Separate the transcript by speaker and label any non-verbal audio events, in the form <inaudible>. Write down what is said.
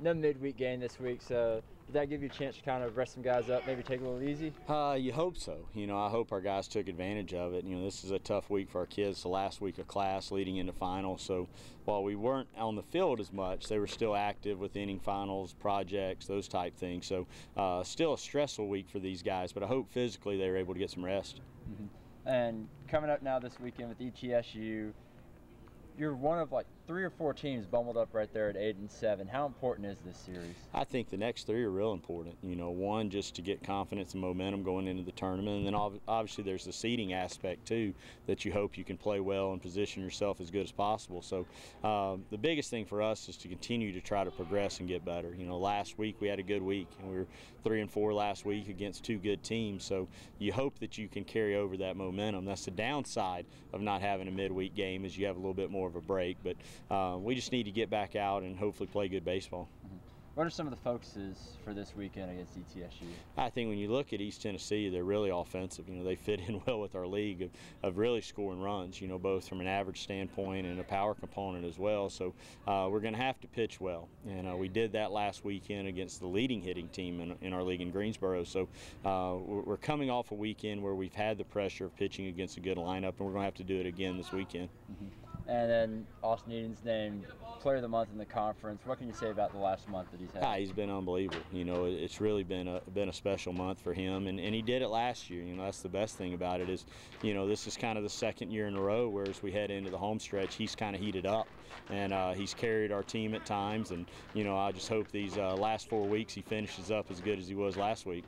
Speaker 1: no midweek game this week, so did that give you a chance to kind of rest some guys up, maybe take it a little easy?
Speaker 2: Uh, you hope so. You know, I hope our guys took advantage of it. You know, this is a tough week for our kids. The last week of class leading into finals. So while we weren't on the field as much, they were still active with inning finals, projects, those type things. So uh, still a stressful week for these guys. But I hope physically they were able to get some rest.
Speaker 1: Mm-hmm. And coming up now this weekend with ETSU, you're one of like three or four teams bumbled up right there at eight and seven. How important is this series?
Speaker 2: I think the next three are real important. You know, one just to get confidence and momentum going into the tournament, and then obviously there's the seeding aspect too that you hope you can play well and position yourself as good as possible. So um, the biggest thing for us is to continue to try to progress and get better. You know, last week we had a good week, and we were three and four last week against two good teams. So you hope that you can carry over that momentum. That's the downside of not having a midweek game is you have a little bit more of a break. But uh, we just need to get back out and hopefully play good baseball. Mm -hmm.
Speaker 1: What are some of the focuses for this weekend against ETSU?
Speaker 2: I think when you look at East Tennessee, they're really offensive. You know, they fit in <laughs> well with our league of, of really scoring runs, you know, both from an average standpoint and a power component as well. So uh, we're going to have to pitch well. And uh, we did that last weekend against the leading hitting team in, in our league in Greensboro. So uh, we're coming off a weekend where we've had the pressure of pitching against a good lineup, and we're going to have to do it again this weekend.
Speaker 1: Mm -hmm. And then Austin Edens named Player of the Month in the conference. What can you say about the last month that he's had?
Speaker 2: Ah, he's been unbelievable. You know, it's really been a been a special month for him, and, and he did it last year. You know, that's the best thing about it is, you know, this is kind of the second year in a row. Whereas we head into the home stretch, he's kind of heated up, and uh, he's carried our team at times. And you know, I just hope these uh, last four weeks he finishes up as good as he was last week.